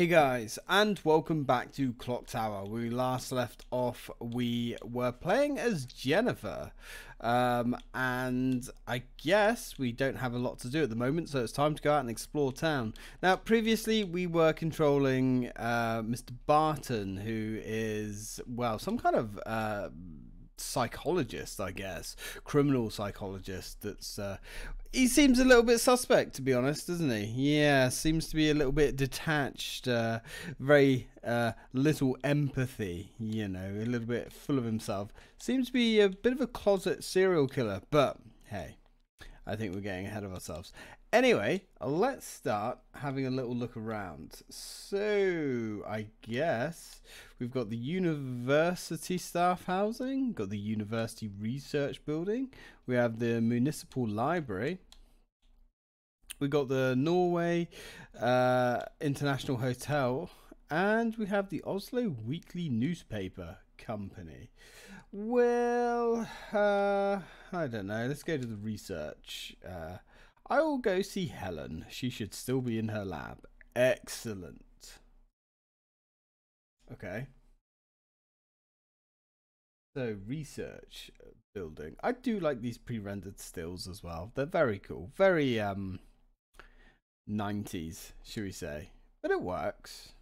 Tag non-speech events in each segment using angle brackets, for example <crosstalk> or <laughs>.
Hey guys, and welcome back to Clock Tower. We last left off, we were playing as Jennifer, um, and I guess we don't have a lot to do at the moment, so it's time to go out and explore town. Now, previously we were controlling uh, Mr. Barton, who is, well, some kind of uh, psychologist, I guess, criminal psychologist. That's uh, he seems a little bit suspect, to be honest, doesn't he? Yeah, seems to be a little bit detached, uh, very uh, little empathy. You know, a little bit full of himself. Seems to be a bit of a closet serial killer, but hey. I think we're getting ahead of ourselves. Anyway, let's start having a little look around. So, I guess we've got the university staff housing, got the university research building, we have the municipal library, we got the Norway uh, International Hotel, and we have the Oslo Weekly Newspaper Company. Well, uh, I don't know. Let's go to the research. Uh, I will go see Helen. She should still be in her lab. Excellent. Okay. So, research building. I do like these pre-rendered stills as well. They're very cool. Very um 90s, should we say. But it works.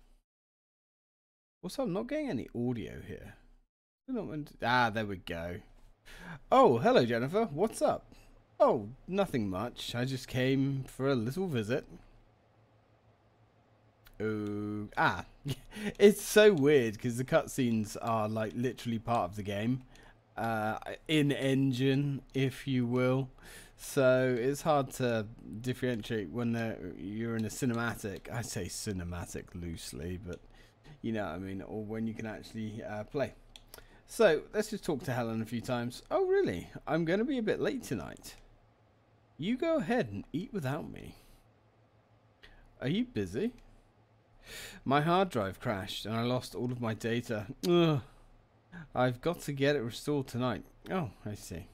Also, I'm not getting any audio here. Ah, there we go. Oh, hello, Jennifer. What's up? Oh, nothing much. I just came for a little visit. Oh, ah. <laughs> it's so weird because the cutscenes are like literally part of the game. Uh, in engine, if you will. So it's hard to differentiate when you're in a cinematic. I say cinematic loosely, but you know what I mean. Or when you can actually uh, play. So let's just talk to Helen a few times. Oh, really? I'm going to be a bit late tonight. You go ahead and eat without me. Are you busy? My hard drive crashed and I lost all of my data. Ugh. I've got to get it restored tonight. Oh, I see.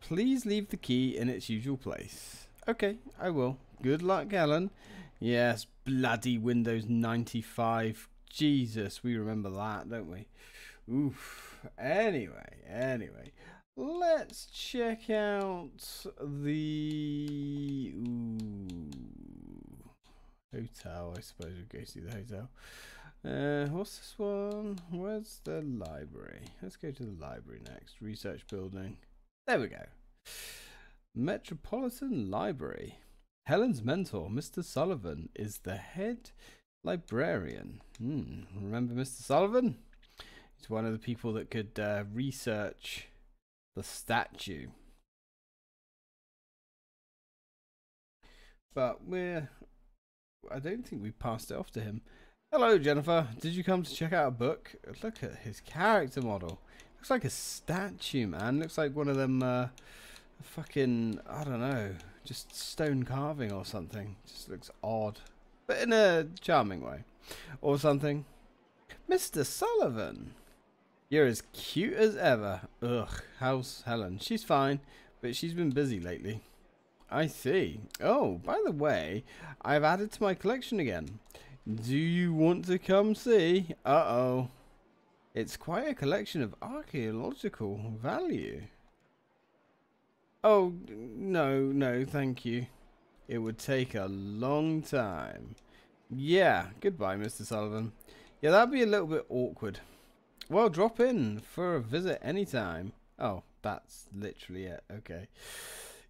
Please leave the key in its usual place. Okay, I will. Good luck, Helen. Yes, bloody Windows 95. Jesus, we remember that, don't we? Oof. Anyway, anyway. Let's check out the ooh, hotel. I suppose we'll go see the hotel. Uh, what's this one? Where's the library? Let's go to the library next. Research building. There we go. Metropolitan Library. Helen's mentor, Mr. Sullivan, is the head librarian. Hmm. Remember Mr. Sullivan? He's one of the people that could uh, research the statue. But we're. I don't think we passed it off to him. Hello, Jennifer. Did you come to check out a book? Look at his character model. Looks like a statue, man. Looks like one of them. Uh, fucking. I don't know. Just stone carving or something. Just looks odd. But in a charming way. Or something. Mr. Sullivan. You're as cute as ever. Ugh, how's Helen? She's fine, but she's been busy lately. I see. Oh, by the way, I've added to my collection again. Do you want to come see? Uh-oh. It's quite a collection of archaeological value. Oh, no, no, thank you. It would take a long time. Yeah, goodbye, Mr. Sullivan. Yeah, that'd be a little bit awkward. Well, drop in for a visit anytime. Oh, that's literally it. Okay.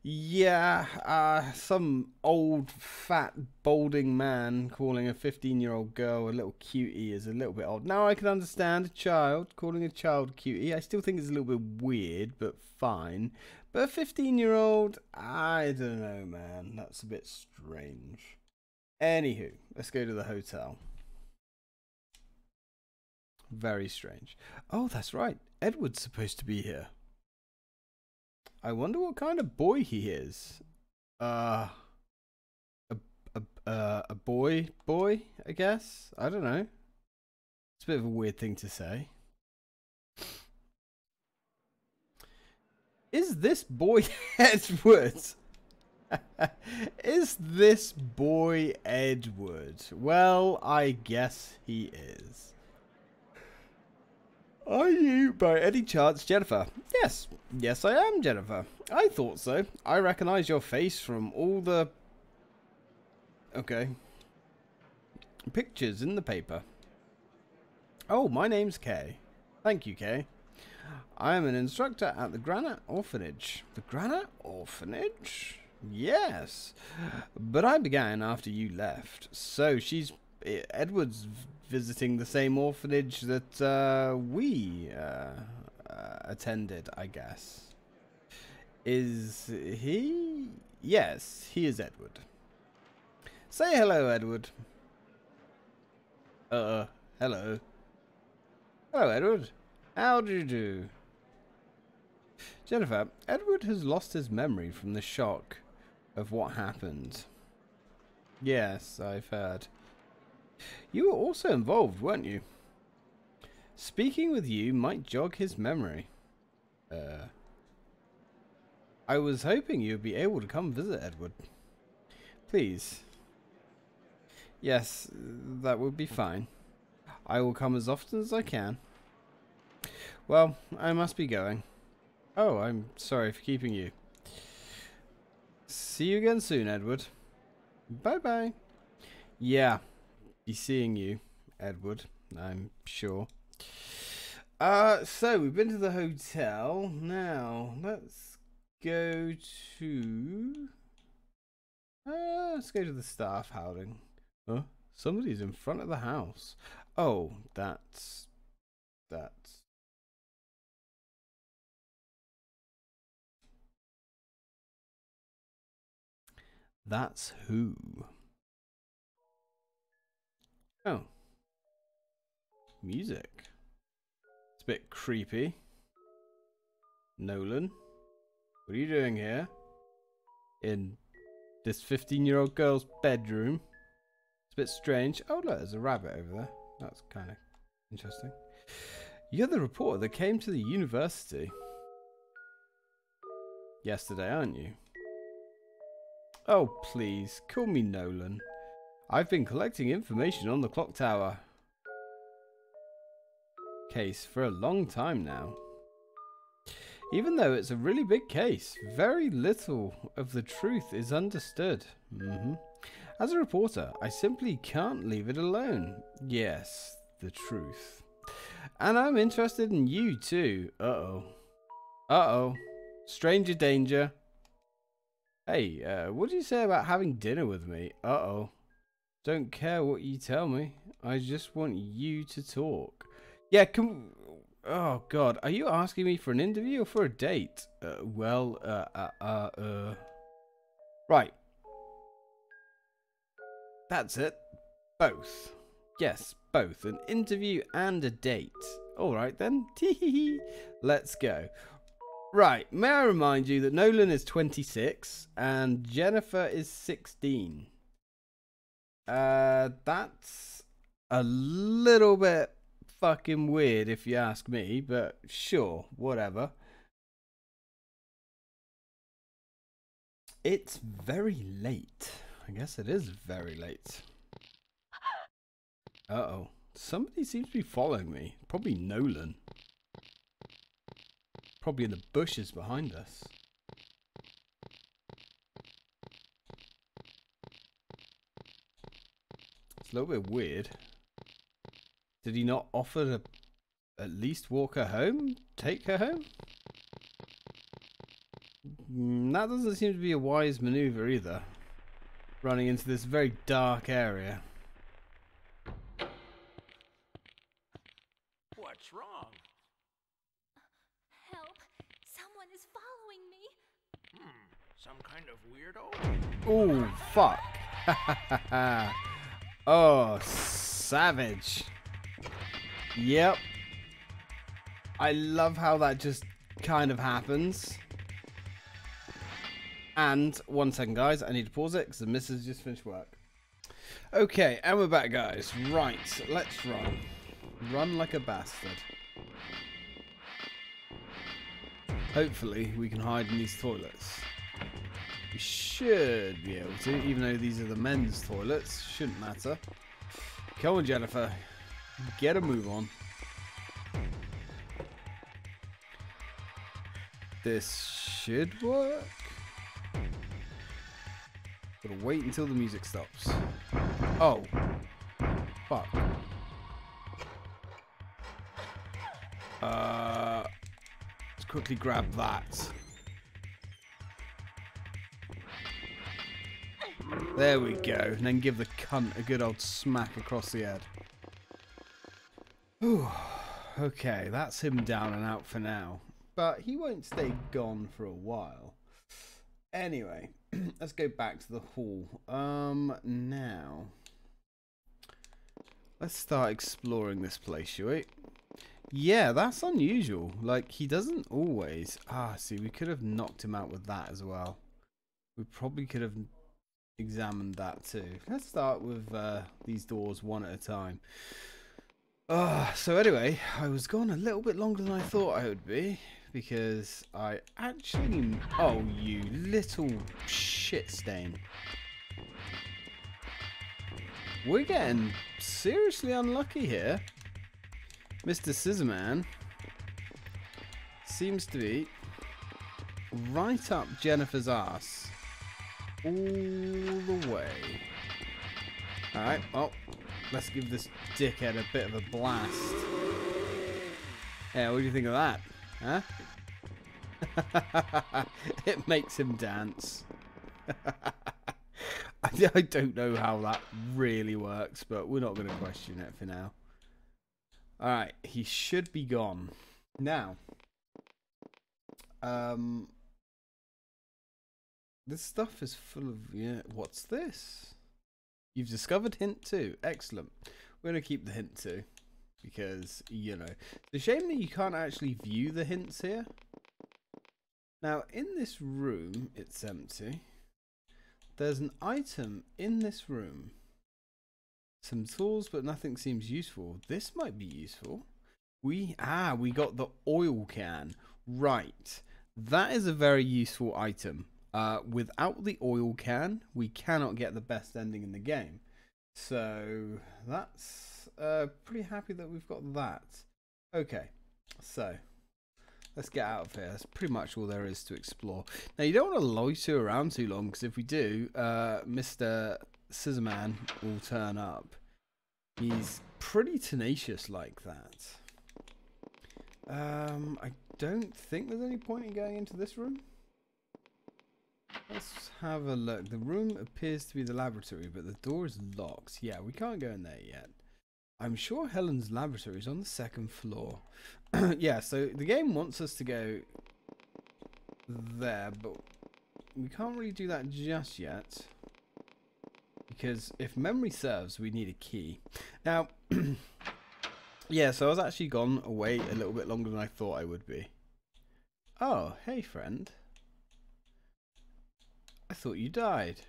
Yeah, uh, some old, fat, balding man calling a 15 year old girl a little cutie is a little bit odd. Now I can understand a child calling a child cutie. I still think it's a little bit weird, but fine. But a 15 year old, I don't know, man. That's a bit strange. Anywho, let's go to the hotel. Very strange. Oh, that's right. Edward's supposed to be here. I wonder what kind of boy he is. Uh, a a uh, a boy boy, I guess. I don't know. It's a bit of a weird thing to say. Is this boy <laughs> Edward? <laughs> is this boy Edward? Well, I guess he is. Are you, by any chance, Jennifer? Yes. Yes, I am, Jennifer. I thought so. I recognize your face from all the... Okay. Pictures in the paper. Oh, my name's Kay. Thank you, Kay. I am an instructor at the Granite Orphanage. The Granite Orphanage? Yes. But I began after you left. So she's... Eh, Edward's visiting the same orphanage that uh, we uh, uh, attended, I guess. Is he? Yes, he is Edward. Say hello, Edward. Uh, hello. Hello, Edward. How do you do? Jennifer, Edward has lost his memory from the shock of what happened. Yes, I've heard. You were also involved, weren't you? Speaking with you might jog his memory. Uh, I was hoping you'd be able to come visit Edward. Please. Yes, that would be fine. I will come as often as I can. Well, I must be going. Oh, I'm sorry for keeping you. See you again soon, Edward. Bye-bye. Yeah, be seeing you, Edward, I'm sure. Uh, so we've been to the hotel. Now, let's go to... Uh, let's go to the staff housing. Huh? Somebody's in front of the house. Oh, that's... That's... That's who. Oh. Music. It's a bit creepy. Nolan. What are you doing here? In this 15 year old girl's bedroom. It's a bit strange. Oh look, there's a rabbit over there. That's kind of interesting. You're the reporter that came to the university. Yesterday, aren't you? Oh, please, call me Nolan. I've been collecting information on the clock tower case for a long time now. Even though it's a really big case, very little of the truth is understood. Mm -hmm. As a reporter, I simply can't leave it alone. Yes, the truth. And I'm interested in you too. Uh-oh. Uh-oh. Stranger danger. Hey, uh, what do you say about having dinner with me? Uh-oh. Don't care what you tell me. I just want you to talk. Yeah, can... Oh, God. Are you asking me for an interview or for a date? Uh, well, uh, uh, uh, uh... Right. That's it. Both. Yes, both. An interview and a date. Alright then. <laughs> Let's go. Right, may I remind you that Nolan is 26 and Jennifer is 16. Uh, that's a little bit fucking weird if you ask me, but sure, whatever. It's very late. I guess it is very late. Uh-oh. Somebody seems to be following me. Probably Nolan. Probably in the bushes behind us. It's a little bit weird. Did he not offer to at least walk her home? Take her home? Mm, that doesn't seem to be a wise maneuver either. Running into this very dark area. What's wrong? Help! Someone is following me! Hmm, some kind of weirdo? Oh, fuck. <laughs> oh, savage. Yep. I love how that just kind of happens. And one second, guys. I need to pause it because the missus just finished work. Okay, and we're back, guys. Right, let's run. Run like a bastard. Hopefully, we can hide in these toilets. We should be able to, even though these are the men's toilets. Shouldn't matter. Come on, Jennifer. Get a move on. This should work. Gotta wait until the music stops. Oh. Fuck. Uh, let's quickly grab that. There we go. And then give the cunt a good old smack across the head. Ooh. Okay, that's him down and out for now. But he won't stay gone for a while. Anyway, <clears throat> let's go back to the hall. Um, now. Let's start exploring this place, shall we? Yeah, that's unusual. Like, he doesn't always... Ah, see, we could have knocked him out with that as well. We probably could have examined that too. Let's start with uh, these doors one at a time. Uh, so anyway, I was gone a little bit longer than I thought I would be because I actually... Oh, you little shit stain. We're getting seriously unlucky here. Mr. Scissorman seems to be right up Jennifer's ass all the way. Alright, well, let's give this dickhead a bit of a blast. Yeah, what do you think of that? Huh? <laughs> it makes him dance. <laughs> I don't know how that really works, but we're not going to question it for now. Alright, he should be gone. Now, um, this stuff is full of, yeah, what's this? You've discovered hint two. Excellent. We're to keep the hint two because, you know, the shame that you can't actually view the hints here. Now, in this room, it's empty. There's an item in this room. Some tools, but nothing seems useful. This might be useful. We, ah, we got the oil can. Right. That is a very useful item. Uh, without the oil can, we cannot get the best ending in the game. So that's uh, pretty happy that we've got that. Okay, so let's get out of here. That's pretty much all there is to explore. Now you don't want to loiter around too long because if we do, uh, Mister Scissorman will turn up. He's pretty tenacious like that. Um, I don't think there's any point in going into this room. Let's have a look. The room appears to be the laboratory, but the door is locked. Yeah, we can't go in there yet. I'm sure Helen's laboratory is on the second floor. <clears throat> yeah, so the game wants us to go there, but we can't really do that just yet. Because if memory serves, we need a key. Now, <clears throat> yeah, so I was actually gone away a little bit longer than I thought I would be. Oh, hey friend. I thought you died.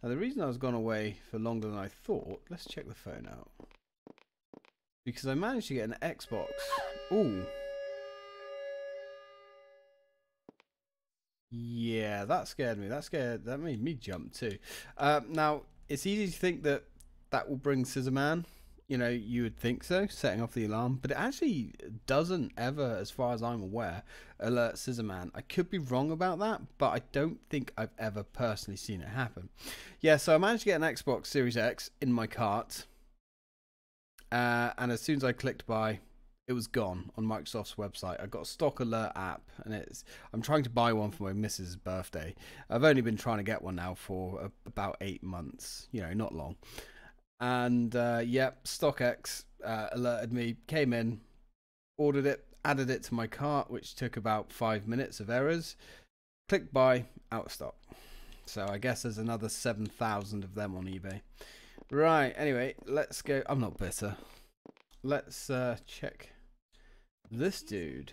Now the reason I was gone away for longer than I thought, let's check the phone out. Because I managed to get an Xbox. Ooh. Yeah, that scared me. That scared. That made me jump too. Uh, now it's easy to think that that will bring Scissor Man you know, you would think so, setting off the alarm, but it actually doesn't ever, as far as I'm aware, alert Scissorman. I could be wrong about that, but I don't think I've ever personally seen it happen. Yeah, so I managed to get an Xbox Series X in my cart, uh, and as soon as I clicked buy, it was gone on Microsoft's website. I got a stock alert app, and it's. I'm trying to buy one for my missus' birthday. I've only been trying to get one now for about eight months. You know, not long. And uh, yep, StockX uh, alerted me, came in, ordered it, added it to my cart, which took about five minutes of errors. Click buy, out of stock. So I guess there's another 7,000 of them on eBay. Right, anyway, let's go. I'm not bitter. Let's uh, check this dude.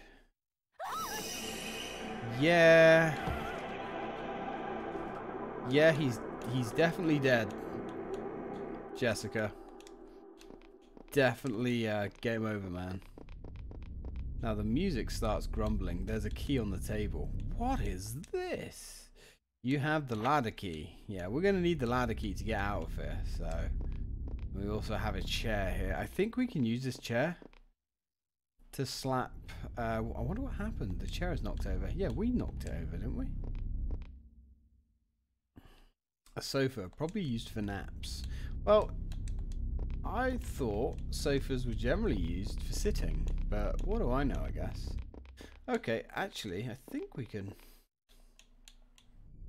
Yeah. Yeah, he's he's definitely dead. Jessica. Definitely uh, game over, man. Now the music starts grumbling. There's a key on the table. What is this? You have the ladder key. Yeah, we're going to need the ladder key to get out of here. So we also have a chair here. I think we can use this chair to slap. Uh, I wonder what happened. The chair is knocked over. Yeah, we knocked it over, didn't we? A sofa, probably used for naps. Well, I thought sofas were generally used for sitting, but what do I know, I guess. Okay, actually, I think we can...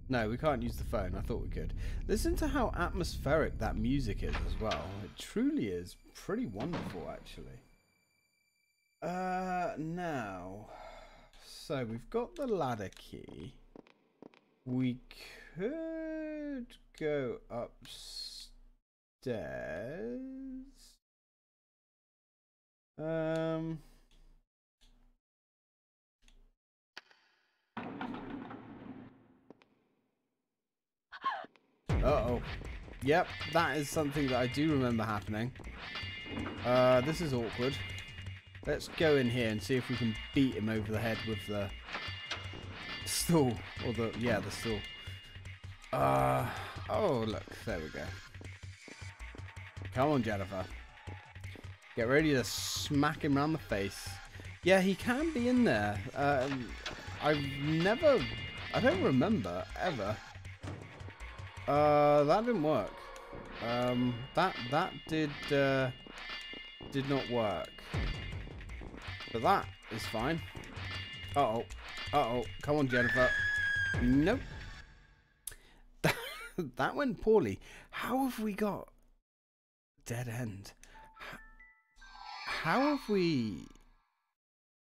No, we can't use the phone. I thought we could. Listen to how atmospheric that music is as well. It truly is pretty wonderful, actually. Uh, now... So, we've got the ladder key. We could go upstairs. Um... Uh-oh. Yep, that is something that I do remember happening. Uh, this is awkward. Let's go in here and see if we can beat him over the head with the stool. Or the, yeah, the stool. Uh, oh, look, there we go. Come on, Jennifer. Get ready to smack him around the face. Yeah, he can be in there. Um, I've never, I don't remember ever uh, that didn't work. Um, that that did uh, did not work. But that is fine. Uh oh. Uh oh. Come on, Jennifer. Nope. <laughs> that went poorly. How have we got dead end? How have we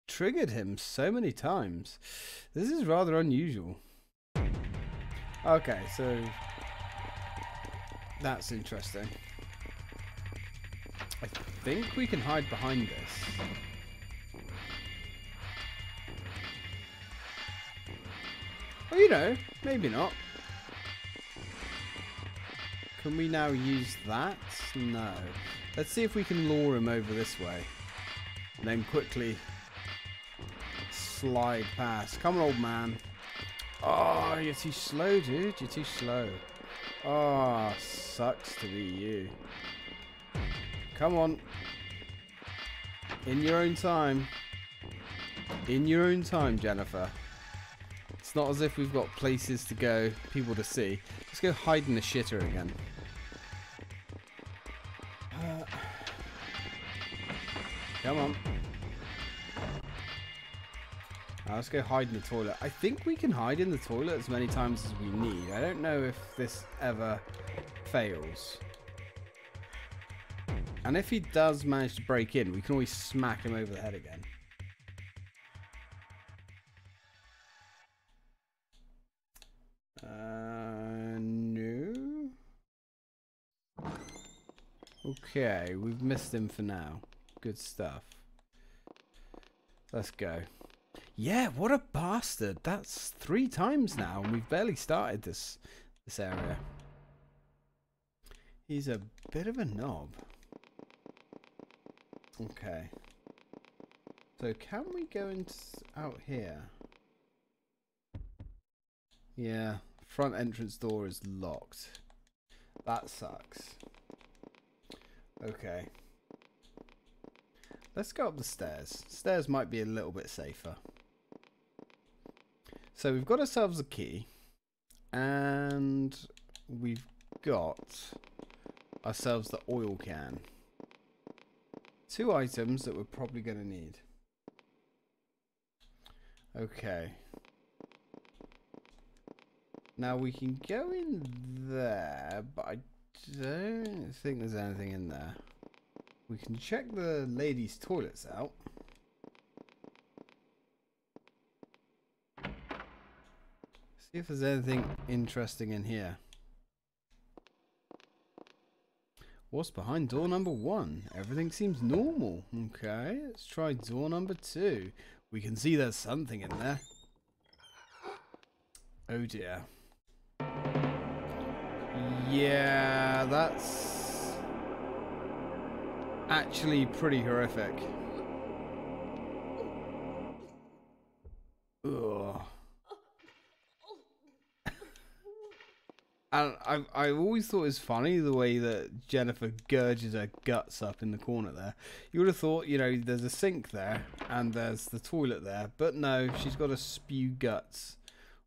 triggered him so many times? This is rather unusual. Okay, so that's interesting. I think we can hide behind this. Well, you know, maybe not. Can we now use that? No. Let's see if we can lure him over this way. And then quickly slide past. Come on, old man. Oh, you're too slow, dude. You're too slow. Oh, sucks to be you. Come on. In your own time. In your own time, Jennifer. It's not as if we've got places to go, people to see. Let's go hide in the shitter again. Come on. Now let's go hide in the toilet. I think we can hide in the toilet as many times as we need. I don't know if this ever fails. And if he does manage to break in, we can always smack him over the head again. Uh, no. Okay, we've missed him for now. Good stuff. Let's go. Yeah, what a bastard. That's three times now, and we've barely started this this area. He's a bit of a knob. Okay. So can we go into out here? Yeah, front entrance door is locked. That sucks. Okay. Let's go up the stairs. Stairs might be a little bit safer. So we've got ourselves a key. And we've got ourselves the oil can. Two items that we're probably going to need. Okay. Now we can go in there, but I don't think there's anything in there. We can check the ladies' toilets out. See if there's anything interesting in here. What's behind door number one? Everything seems normal. Okay, let's try door number two. We can see there's something in there. Oh dear. Yeah, that's actually pretty horrific. Ugh. And I I always thought it was funny the way that Jennifer gurges her guts up in the corner there. You would have thought, you know, there's a sink there and there's the toilet there, but no, she's got to spew guts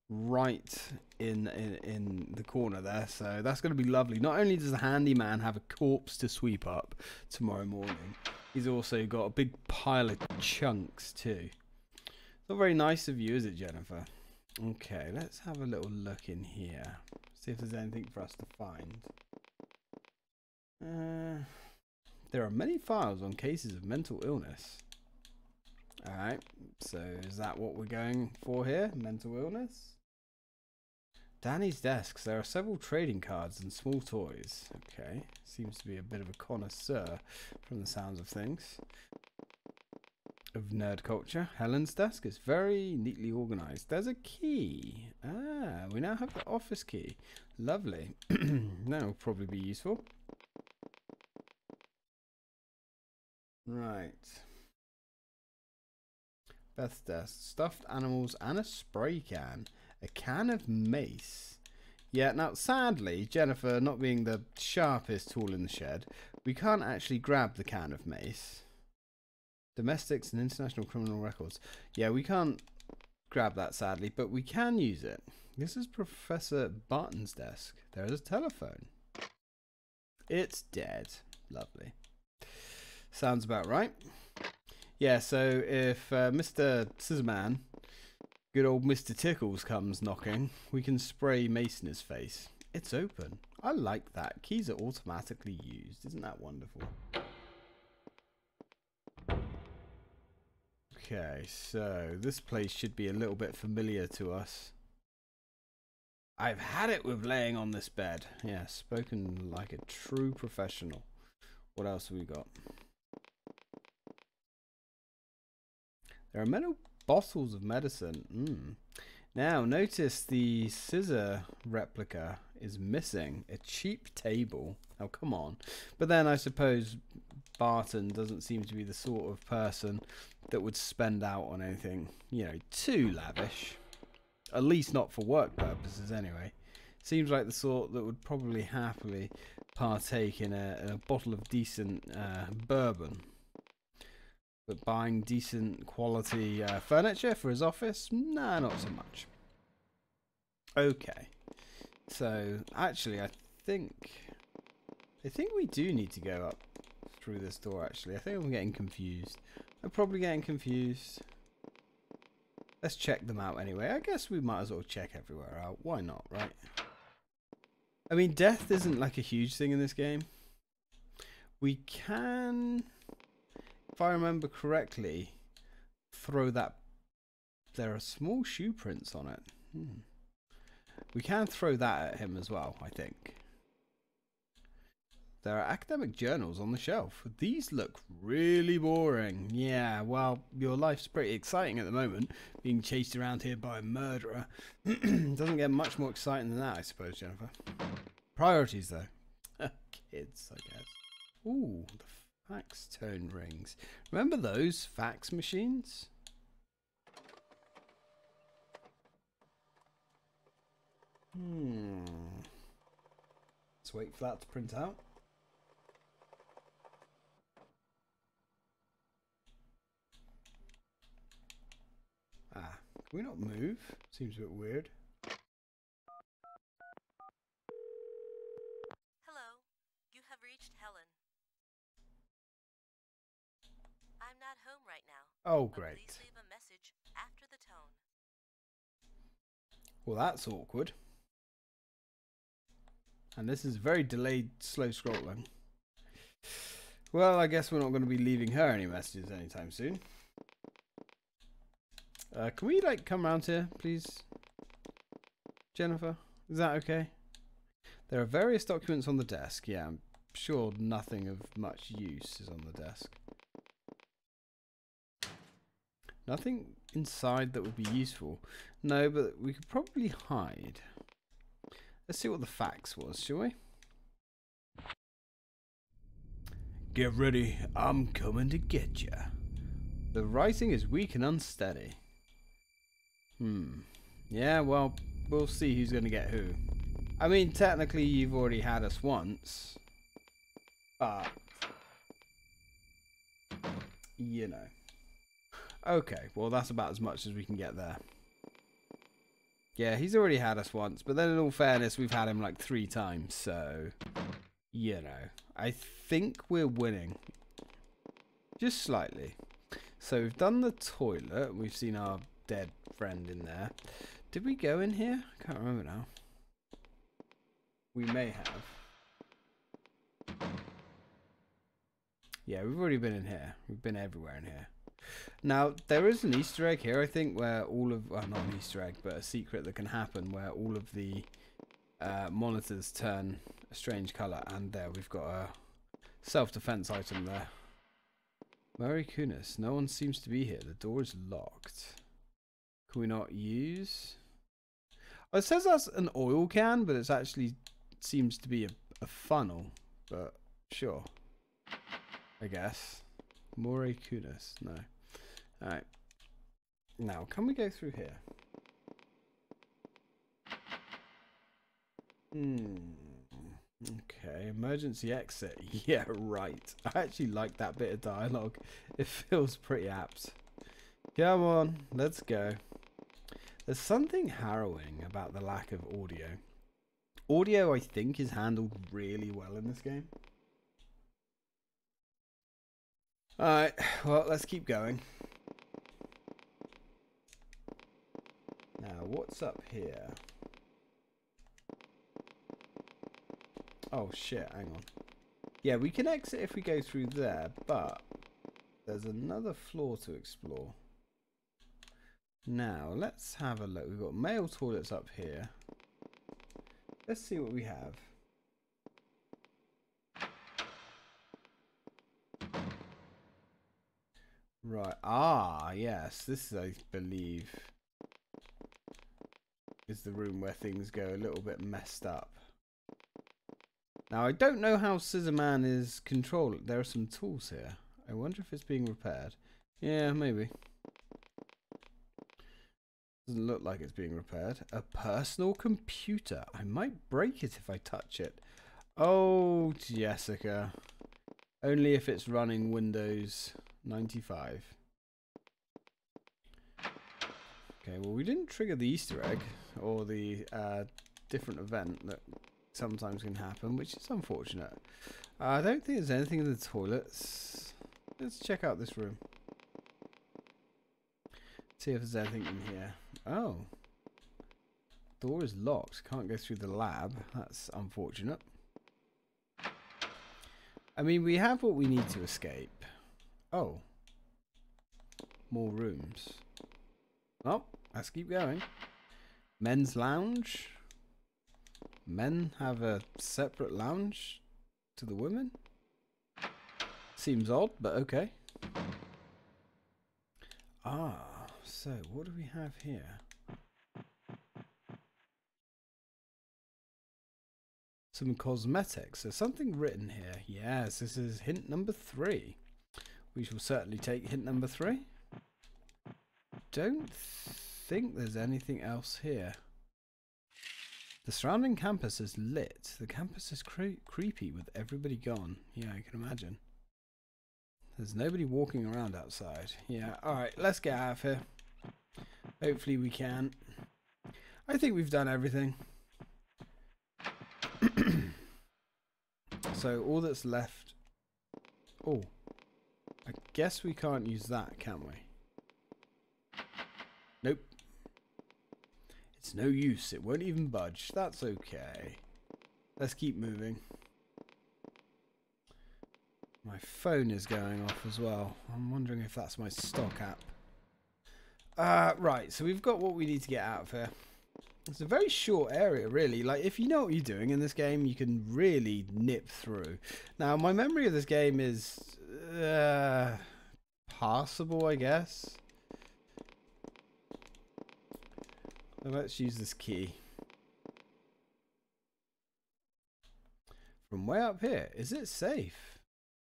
right in, in in the corner there. So that's going to be lovely. Not only does the handyman have a corpse to sweep up tomorrow morning, he's also got a big pile of chunks too. Not very nice of you, is it, Jennifer? Okay, let's have a little look in here. See if there's anything for us to find. Uh, there are many files on cases of mental illness. Alright, so is that what we're going for here? Mental illness? Danny's desks. There are several trading cards and small toys. Okay, seems to be a bit of a connoisseur from the sounds of things of nerd culture. Helen's desk is very neatly organized. There's a key. Ah, we now have the office key. Lovely. <clears throat> that will probably be useful. Right. Beth's desk. Stuffed animals and a spray can. A can of mace. Yeah, now sadly, Jennifer, not being the sharpest tool in the shed, we can't actually grab the can of mace. Domestics and international criminal records. Yeah, we can't grab that sadly, but we can use it. This is Professor Barton's desk. There is a telephone. It's dead. Lovely. Sounds about right. Yeah, so if uh, Mr. Scissorman, good old Mr. Tickles comes knocking, we can spray his face. It's open. I like that. Keys are automatically used. Isn't that wonderful? Okay, so this place should be a little bit familiar to us. I've had it with laying on this bed. Yeah, spoken like a true professional. What else have we got? There are many bottles of medicine. Mm. Now, notice the scissor replica is missing. A cheap table. Oh, come on. But then I suppose Barton doesn't seem to be the sort of person that would spend out on anything, you know, too lavish. At least not for work purposes, anyway. Seems like the sort that would probably happily partake in a, a bottle of decent uh, bourbon. But buying decent quality uh, furniture for his office? Nah, not so much. Okay. So, actually, I think... I think we do need to go up through this door, actually. I think I'm getting confused. I'm probably getting confused. Let's check them out anyway. I guess we might as well check everywhere out. Why not, right? I mean, death isn't like a huge thing in this game. We can, if I remember correctly, throw that... There are small shoe prints on it. Hmm. We can throw that at him as well, I think. There are academic journals on the shelf. These look really boring. Yeah, well, your life's pretty exciting at the moment, being chased around here by a murderer. <clears throat> Doesn't get much more exciting than that, I suppose, Jennifer. Priorities, though. <laughs> Kids, I guess. Ooh, the fax tone rings. Remember those fax machines? Hmm. Let's wait for that to print out. Ah, can we not move? Seems a bit weird. Hello, you have reached Helen. I'm not home right now. Oh, great. Please leave a message after the tone. Well, that's awkward. And this is very delayed, slow scrolling. Well, I guess we're not going to be leaving her any messages anytime soon. Uh, can we, like, come around here, please? Jennifer? Is that okay? There are various documents on the desk. Yeah, I'm sure nothing of much use is on the desk. Nothing inside that would be useful. No, but we could probably hide. Let's see what the fax was, shall we? Get ready, I'm coming to get ya. The writing is weak and unsteady. Hmm. Yeah, well, we'll see who's going to get who. I mean, technically, you've already had us once. But. You know. Okay, well, that's about as much as we can get there. Yeah, he's already had us once, but then in all fairness, we've had him like three times, so. You know. I think we're winning. Just slightly. So we've done the toilet. We've seen our dead friend in there. Did we go in here? I can't remember now. We may have. Yeah, we've already been in here. We've been everywhere in here. Now, there is an Easter egg here, I think, where all of... Well, not an Easter egg, but a secret that can happen where all of the uh, monitors turn a strange colour. And there, we've got a self-defense item there. Murray Kunis. No one seems to be here. The door is locked. Can we not use? Oh, it says that's an oil can, but it's actually seems to be a, a funnel. But sure. I guess. More Kunis. No. Alright. Now, can we go through here? Hmm. Okay, emergency exit. <laughs> Yeah, right. I actually like that bit of dialogue. It feels pretty apt. Come on, let's go. There's something harrowing about the lack of audio. Audio, I think, is handled really well in this game. Alright, well, let's keep going. Now, what's up here? Oh shit, hang on. Yeah, we can exit if we go through there, but there's another floor to explore. Now, let's have a look. We've got male toilets up here. Let's see what we have. Right. Ah, yes. This, I believe, is the room where things go a little bit messed up. Now, I don't know how Scissorman is controlled. There are some tools here. I wonder if it's being repaired. Yeah, maybe. Doesn't look like it's being repaired. A personal computer. I might break it if I touch it. Oh, Jessica. Only if it's running Windows 95. Okay, well, we didn't trigger the Easter egg or the uh, different event that sometimes can happen, which is unfortunate. Uh, I don't think there's anything in the toilets. Let's check out this room. See if there's anything in here. Oh. Door is locked. Can't go through the lab. That's unfortunate. I mean, we have what we need to escape. Oh. More rooms. Oh, let's keep going. Men's lounge. Men have a separate lounge to the women? Seems odd, but okay. Ah, so what do we have here? Some cosmetics. There's something written here. Yes, this is hint number three. We shall certainly take hint number three. Don't think there's anything else here. The surrounding campus is lit. The campus is cre creepy with everybody gone. Yeah, I can imagine. There's nobody walking around outside. Yeah, alright, let's get out of here. Hopefully we can. I think we've done everything. <clears throat> so all that's left... Oh. I guess we can't use that, can we? Nope. It's no use. It won't even budge. That's okay. Let's keep moving. My phone is going off as well. I'm wondering if that's my stock app. Uh, right, so we've got what we need to get out of here. It's a very short area, really. Like, if you know what you're doing in this game, you can really nip through. Now, my memory of this game is uh, passable, I guess. let's use this key. From way up here, is it safe?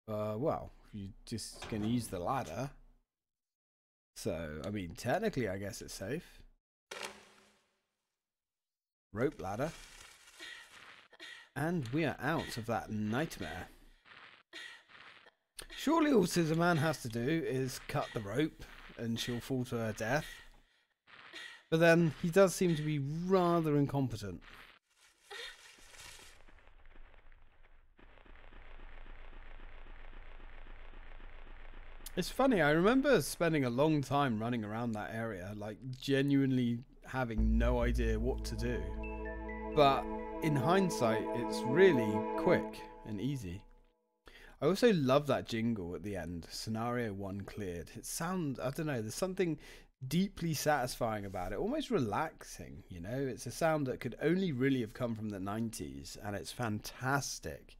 Uh, well, you're just going to use the ladder. So, I mean, technically, I guess it's safe. Rope ladder. And we are out of that nightmare. Surely all Scissor Man has to do is cut the rope and she'll fall to her death. But then he does seem to be rather incompetent. It's funny, I remember spending a long time running around that area, like genuinely having no idea what to do. But in hindsight, it's really quick and easy. I also love that jingle at the end. Scenario one cleared. It sounds, I don't know, there's something deeply satisfying about it, almost relaxing, you know? It's a sound that could only really have come from the 90s, and it's fantastic.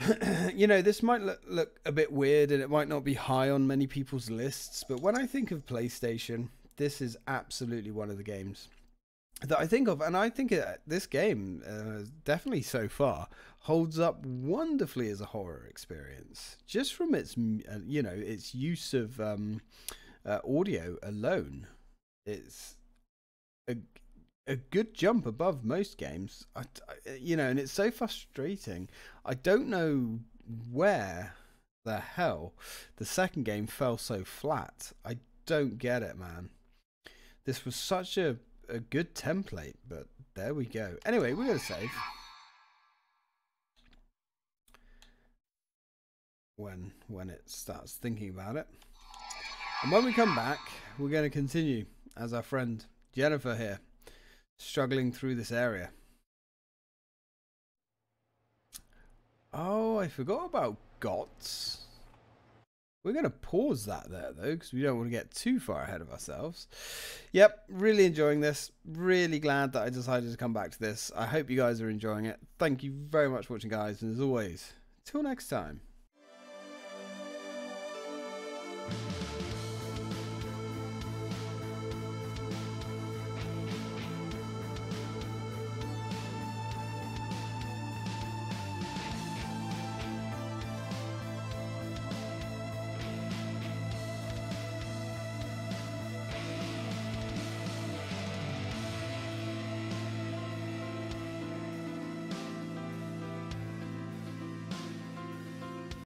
<clears throat> you know, this might look, look a bit weird and it might not be high on many people's lists, but when I think of PlayStation, this is absolutely one of the games that I think of, and I think uh, this game, uh, definitely so far, holds up wonderfully as a horror experience, just from its, uh, you know, its use of um, uh, audio alone. It's a a good jump above most games. I, I, you know, and it's so frustrating. I don't know where the hell the second game fell so flat. I don't get it, man. This was such a, a good template, but there we go. Anyway, we're going to save. When, when it starts thinking about it. And when we come back, we're going to continue as our friend Jennifer here struggling through this area. Oh, I forgot about GOTS. We're going to pause that there, though, because we don't want to get too far ahead of ourselves. Yep, really enjoying this. Really glad that I decided to come back to this. I hope you guys are enjoying it. Thank you very much for watching, guys. And as always, till next time.